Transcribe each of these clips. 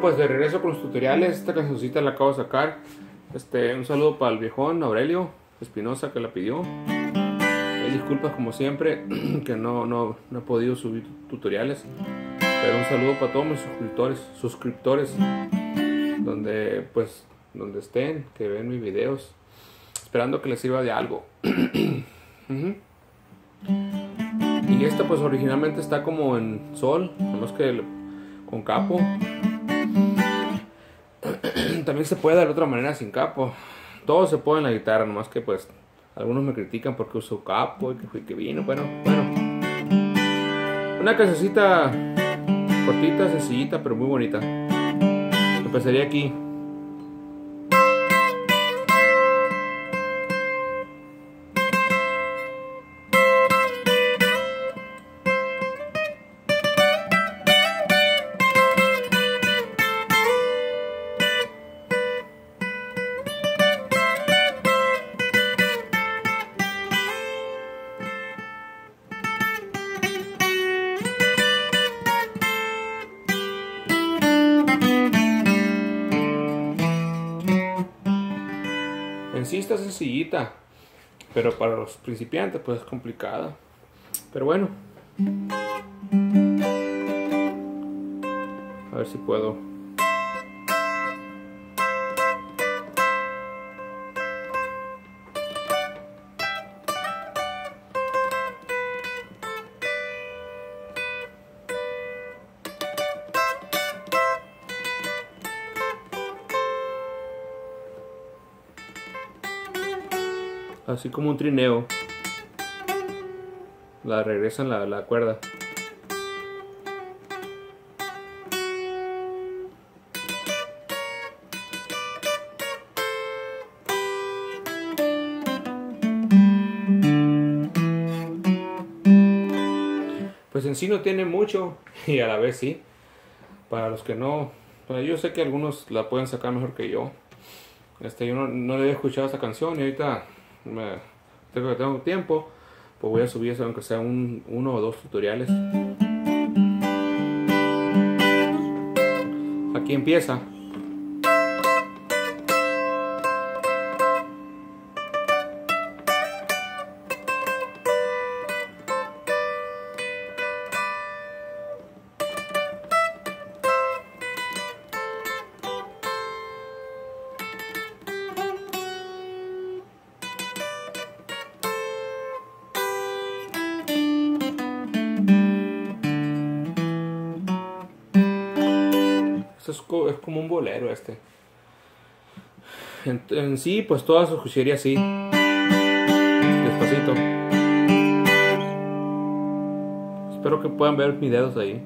pues de regreso con los tutoriales. Esta cancioncita la acabo de sacar. Este, un saludo para el viejón Aurelio Espinosa que la pidió. Eh, disculpas como siempre que no, no, no he podido subir tutoriales. Pero un saludo para todos mis suscriptores, suscriptores donde pues donde estén, que ven mis videos, esperando que les sirva de algo. Y esta pues originalmente está como en sol, menos que con capo. También se puede de otra manera sin capo. Todo se puede en la guitarra, nomás que pues algunos me critican porque uso capo y que fui que vino. Bueno, bueno. Una casecita cortita, sencillita, pero muy bonita. Empezaría aquí. Está sencillita, pero para los principiantes pues es complicada. Pero bueno. A ver si puedo. Así como un trineo. La regresan la, la cuerda. Pues en sí no tiene mucho y a la vez sí. Para los que no, pues yo sé que algunos la pueden sacar mejor que yo. Este, yo no, no le he escuchado esta canción y ahorita me, tengo, tengo tiempo, pues voy a subir eso aunque sea un, uno o dos tutoriales. Aquí empieza. Es, como un bolero este. En, sí, pues toda su escucharía así. Despacito. Espero que puedan ver mis dedos ahí.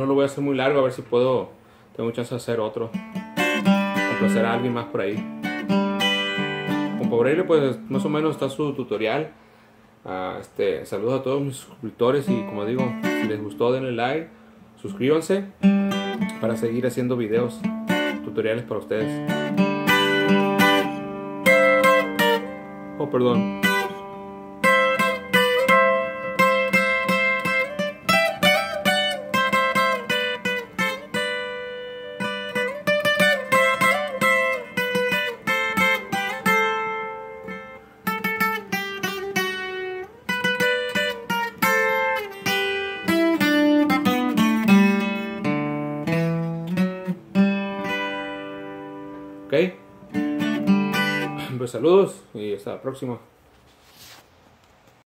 No, lo voy a hacer muy largo, a ver si puedo, tengo chance de hacer otro. Complacer a alguien más por ahí. Con Pobrelio pues más o menos está su tutorial. Uh, este, saludos a todos mis suscriptores y como digo, si les gustó denle like, suscríbanse para seguir haciendo videos, tutoriales para ustedes. Oh, perdón. Saludos y hasta la próxima.